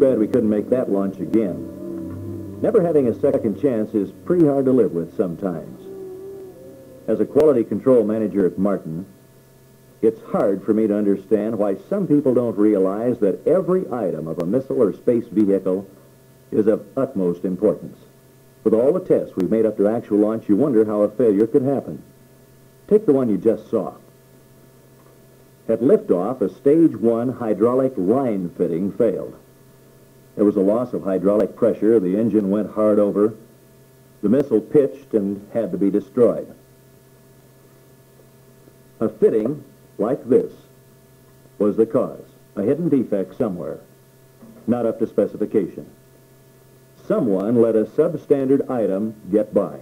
Bad we couldn't make that launch again. Never having a second chance is pretty hard to live with sometimes. As a quality control manager at Martin, it's hard for me to understand why some people don't realize that every item of a missile or space vehicle is of utmost importance. With all the tests we've made up to actual launch, you wonder how a failure could happen. Take the one you just saw. At liftoff, a stage one hydraulic line fitting failed. There was a loss of hydraulic pressure. The engine went hard over. The missile pitched and had to be destroyed. A fitting like this was the cause. A hidden defect somewhere, not up to specification. Someone let a substandard item get by.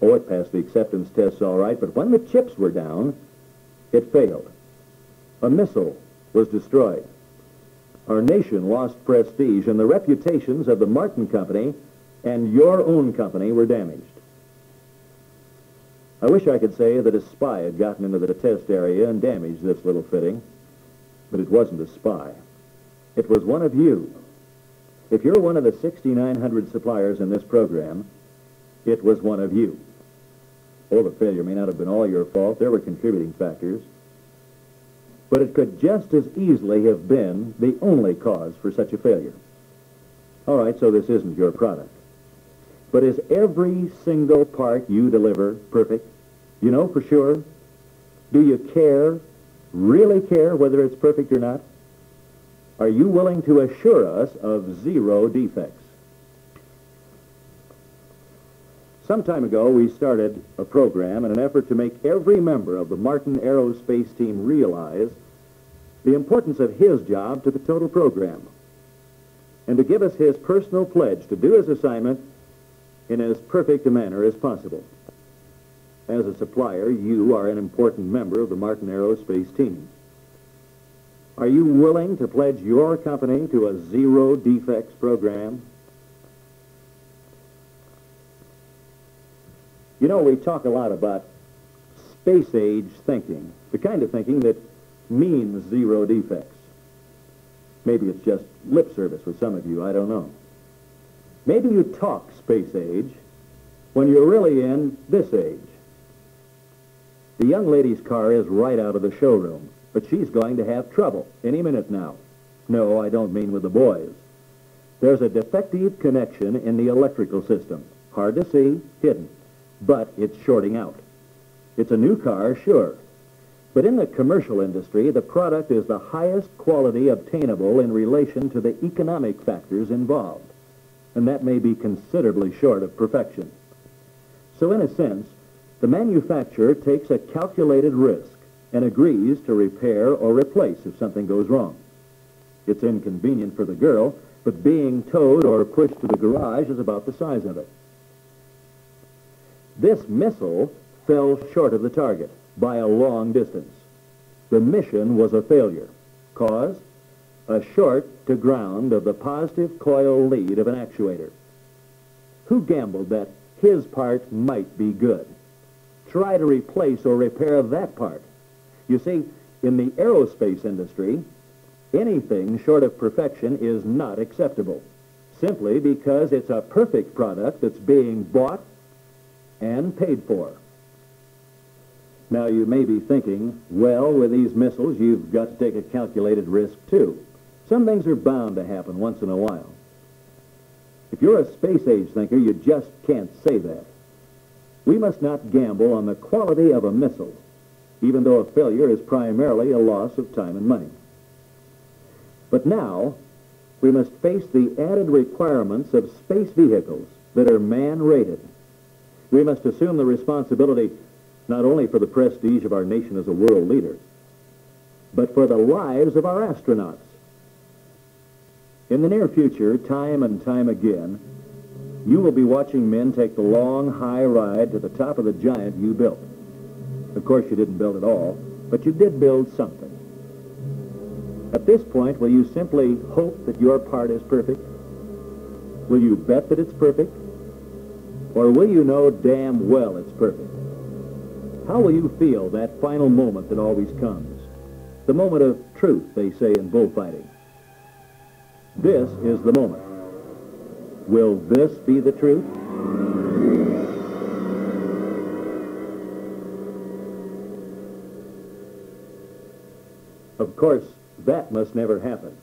Oh, it passed the acceptance tests all right, but when the chips were down, it failed. A missile was destroyed. Our nation lost prestige, and the reputations of the Martin Company and your own company were damaged. I wish I could say that a spy had gotten into the test area and damaged this little fitting, but it wasn't a spy. It was one of you. If you're one of the 6,900 suppliers in this program, it was one of you. Oh, the failure may not have been all your fault. There were contributing factors. But it could just as easily have been the only cause for such a failure. All right, so this isn't your product. But is every single part you deliver perfect? You know for sure? Do you care, really care whether it's perfect or not? Are you willing to assure us of zero defects? Some time ago, we started a program in an effort to make every member of the Martin Aerospace team realize the importance of his job to the total program and to give us his personal pledge to do his assignment in as perfect a manner as possible. As a supplier, you are an important member of the Martin Aerospace team. Are you willing to pledge your company to a zero defects program? You know, we talk a lot about space age thinking, the kind of thinking that means zero defects. Maybe it's just lip service with some of you, I don't know. Maybe you talk space age when you're really in this age. The young lady's car is right out of the showroom, but she's going to have trouble any minute now. No, I don't mean with the boys. There's a defective connection in the electrical system. Hard to see, hidden, but it's shorting out. It's a new car, sure. But in the commercial industry, the product is the highest quality obtainable in relation to the economic factors involved and that may be considerably short of perfection. So in a sense, the manufacturer takes a calculated risk and agrees to repair or replace if something goes wrong. It's inconvenient for the girl, but being towed or pushed to the garage is about the size of it. This missile fell short of the target by a long distance. The mission was a failure. Cause? a short to ground of the positive coil lead of an actuator. Who gambled that his part might be good? Try to replace or repair that part. You see, in the aerospace industry, anything short of perfection is not acceptable, simply because it's a perfect product that's being bought and paid for. Now, you may be thinking, well, with these missiles, you've got to take a calculated risk, too. Some things are bound to happen once in a while. If you're a space age thinker, you just can't say that. We must not gamble on the quality of a missile, even though a failure is primarily a loss of time and money. But now, we must face the added requirements of space vehicles that are man-rated. We must assume the responsibility not only for the prestige of our nation as a world leader, but for the lives of our astronauts. In the near future, time and time again, you will be watching men take the long, high ride to the top of the giant you built. Of course, you didn't build it all, but you did build something. At this point, will you simply hope that your part is perfect? Will you bet that it's perfect? Or will you know damn well it's perfect? How will you feel that final moment that always comes? The moment of truth, they say in bullfighting. This is the moment. Will this be the truth? Of course, that must never happen.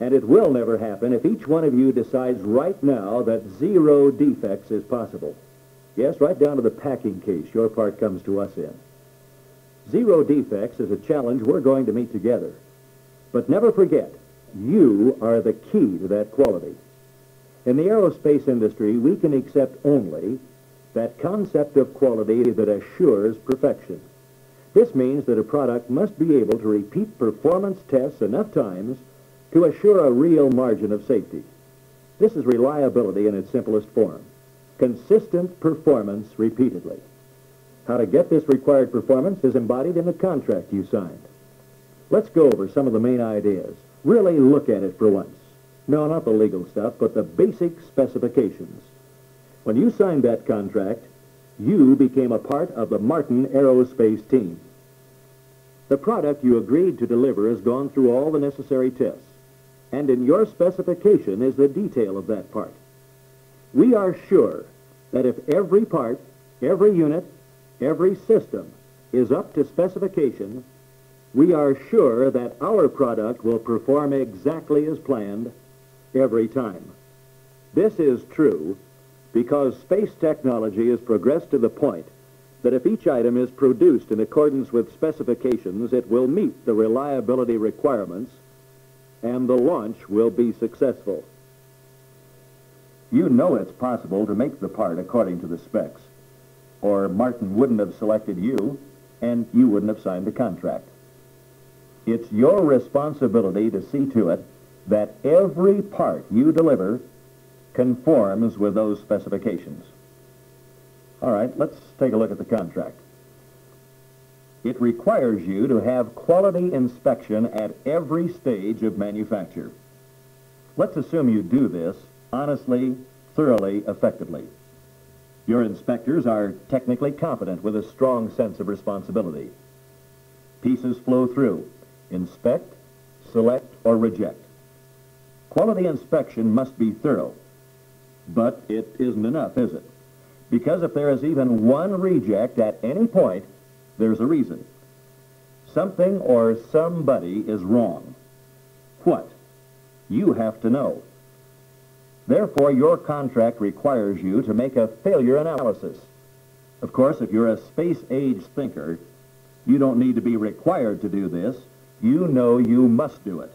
And it will never happen if each one of you decides right now that zero defects is possible. Yes, right down to the packing case your part comes to us in. Zero defects is a challenge we're going to meet together. But never forget, you are the key to that quality. In the aerospace industry, we can accept only that concept of quality that assures perfection. This means that a product must be able to repeat performance tests enough times to assure a real margin of safety. This is reliability in its simplest form. Consistent performance repeatedly. How to get this required performance is embodied in the contract you signed. Let's go over some of the main ideas. Really look at it for once. No, not the legal stuff, but the basic specifications. When you signed that contract, you became a part of the Martin Aerospace team. The product you agreed to deliver has gone through all the necessary tests, and in your specification is the detail of that part. We are sure that if every part, every unit, every system is up to specification, we are sure that our product will perform exactly as planned every time. This is true because space technology has progressed to the point that if each item is produced in accordance with specifications, it will meet the reliability requirements and the launch will be successful. You know it's possible to make the part according to the specs, or Martin wouldn't have selected you, and you wouldn't have signed the contract. It's your responsibility to see to it that every part you deliver conforms with those specifications. All right, let's take a look at the contract. It requires you to have quality inspection at every stage of manufacture. Let's assume you do this honestly, thoroughly, effectively. Your inspectors are technically competent with a strong sense of responsibility. Pieces flow through. Inspect, select, or reject. Quality inspection must be thorough. But it isn't enough, is it? Because if there is even one reject at any point, there's a reason. Something or somebody is wrong. What? You have to know. Therefore, your contract requires you to make a failure analysis. Of course, if you're a space-age thinker, you don't need to be required to do this. You know you must do it.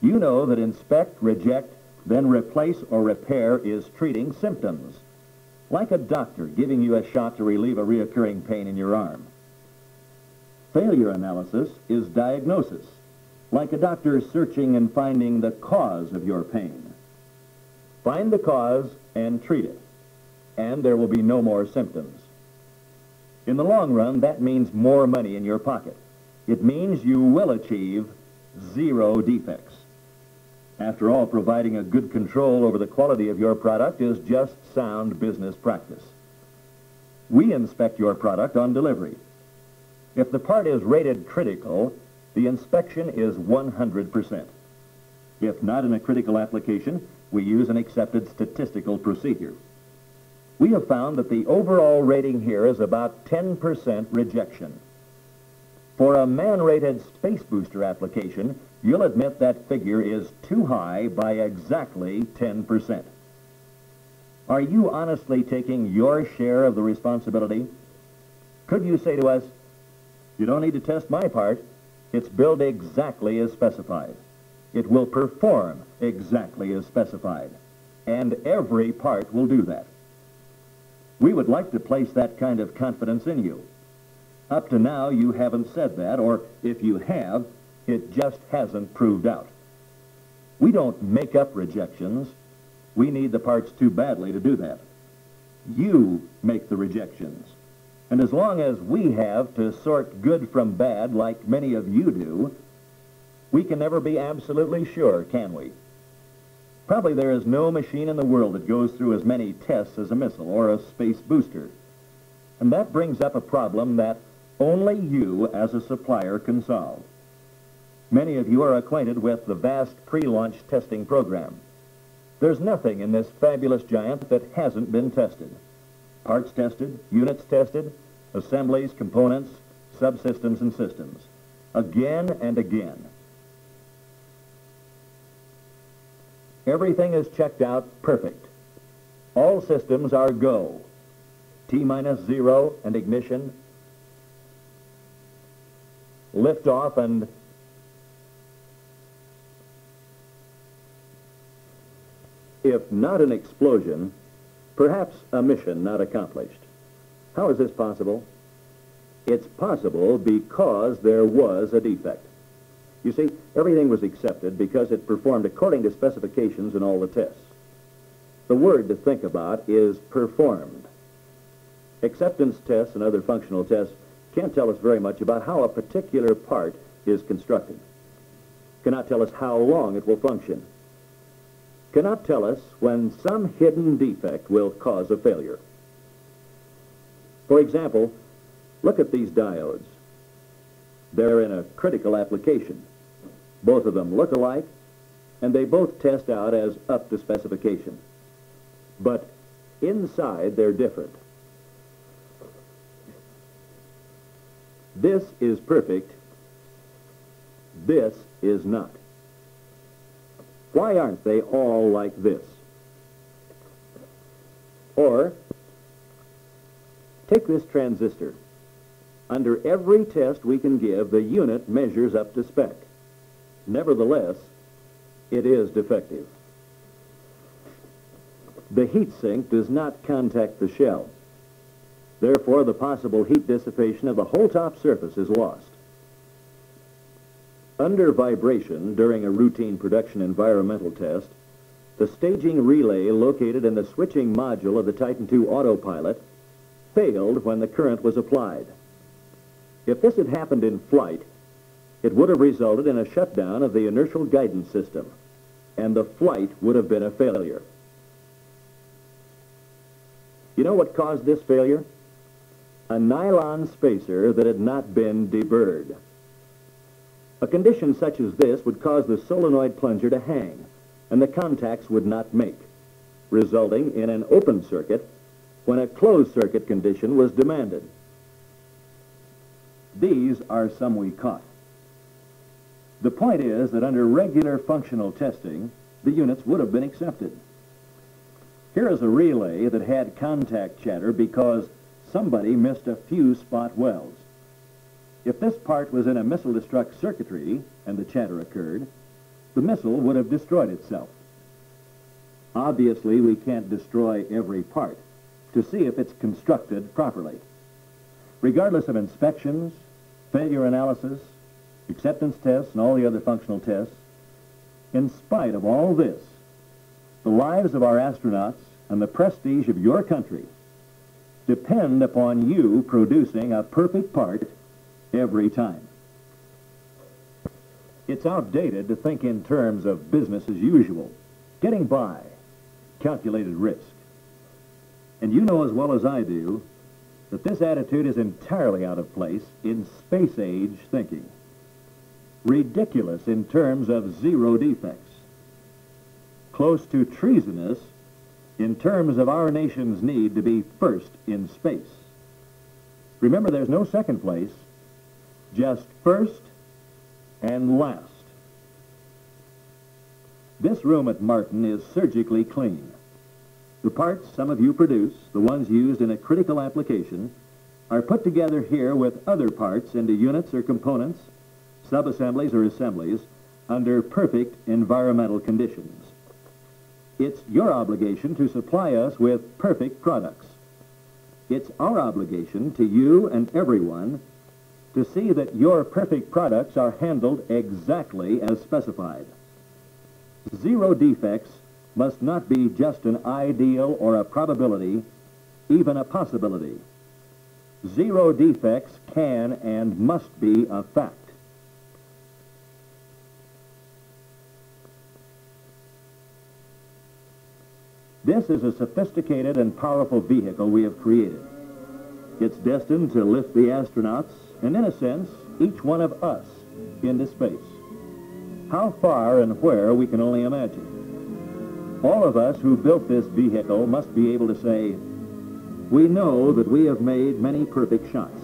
You know that inspect, reject, then replace or repair is treating symptoms. Like a doctor giving you a shot to relieve a reoccurring pain in your arm. Failure analysis is diagnosis, like a doctor searching and finding the cause of your pain. Find the cause and treat it, and there will be no more symptoms. In the long run, that means more money in your pocket. It means you will achieve zero defects. After all, providing a good control over the quality of your product is just sound business practice. We inspect your product on delivery. If the part is rated critical, the inspection is 100%. If not in a critical application, we use an accepted statistical procedure. We have found that the overall rating here is about 10% rejection. For a man-rated space booster application, you'll admit that figure is too high by exactly 10%. Are you honestly taking your share of the responsibility? Could you say to us, you don't need to test my part. It's built exactly as specified. It will perform exactly as specified. And every part will do that. We would like to place that kind of confidence in you. Up to now, you haven't said that, or if you have, it just hasn't proved out. We don't make up rejections. We need the parts too badly to do that. You make the rejections. And as long as we have to sort good from bad like many of you do, we can never be absolutely sure, can we? Probably there is no machine in the world that goes through as many tests as a missile or a space booster. And that brings up a problem that only you as a supplier can solve. Many of you are acquainted with the vast pre-launch testing program. There's nothing in this fabulous giant that hasn't been tested. Parts tested, units tested, assemblies, components, subsystems, and systems. Again and again. Everything is checked out perfect. All systems are go. T minus zero and ignition. Liftoff and if not an explosion, perhaps a mission not accomplished. How is this possible? It's possible because there was a defect. You see, everything was accepted because it performed according to specifications in all the tests. The word to think about is performed. Acceptance tests and other functional tests can't tell us very much about how a particular part is constructed. Cannot tell us how long it will function cannot tell us when some hidden defect will cause a failure. For example, look at these diodes. They're in a critical application. Both of them look alike, and they both test out as up to specification. But inside, they're different. This is perfect. This is not. Why aren't they all like this? Or, take this transistor. Under every test we can give, the unit measures up to spec. Nevertheless, it is defective. The heat sink does not contact the shell. Therefore, the possible heat dissipation of the whole top surface is lost. Under vibration during a routine production environmental test, the staging relay located in the switching module of the Titan II autopilot failed when the current was applied. If this had happened in flight, it would have resulted in a shutdown of the inertial guidance system, and the flight would have been a failure. You know what caused this failure? A nylon spacer that had not been deburred. A condition such as this would cause the solenoid plunger to hang, and the contacts would not make, resulting in an open circuit when a closed circuit condition was demanded. These are some we caught. The point is that under regular functional testing, the units would have been accepted. Here is a relay that had contact chatter because somebody missed a few spot welds. If this part was in a missile-destruct circuitry and the chatter occurred, the missile would have destroyed itself. Obviously, we can't destroy every part to see if it's constructed properly. Regardless of inspections, failure analysis, acceptance tests, and all the other functional tests, in spite of all this, the lives of our astronauts and the prestige of your country depend upon you producing a perfect part every time. It's outdated to think in terms of business as usual, getting by, calculated risk. And you know as well as I do that this attitude is entirely out of place in space-age thinking. Ridiculous in terms of zero defects. Close to treasonous in terms of our nation's need to be first in space. Remember, there's no second place, just first and last. This room at Martin is surgically clean. The parts some of you produce, the ones used in a critical application, are put together here with other parts into units or components, subassemblies or assemblies, under perfect environmental conditions. It's your obligation to supply us with perfect products. It's our obligation to you and everyone to see that your perfect products are handled exactly as specified. Zero defects must not be just an ideal or a probability, even a possibility. Zero defects can and must be a fact. This is a sophisticated and powerful vehicle we have created. It's destined to lift the astronauts and in a sense, each one of us into space. how far and where we can only imagine. All of us who built this vehicle must be able to say, we know that we have made many perfect shots.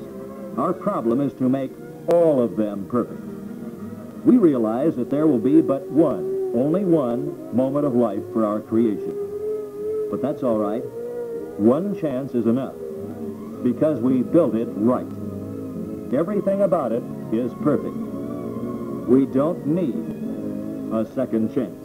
Our problem is to make all of them perfect. We realize that there will be but one, only one, moment of life for our creation. But that's all right. One chance is enough, because we built it right. Everything about it is perfect. We don't need a second chance.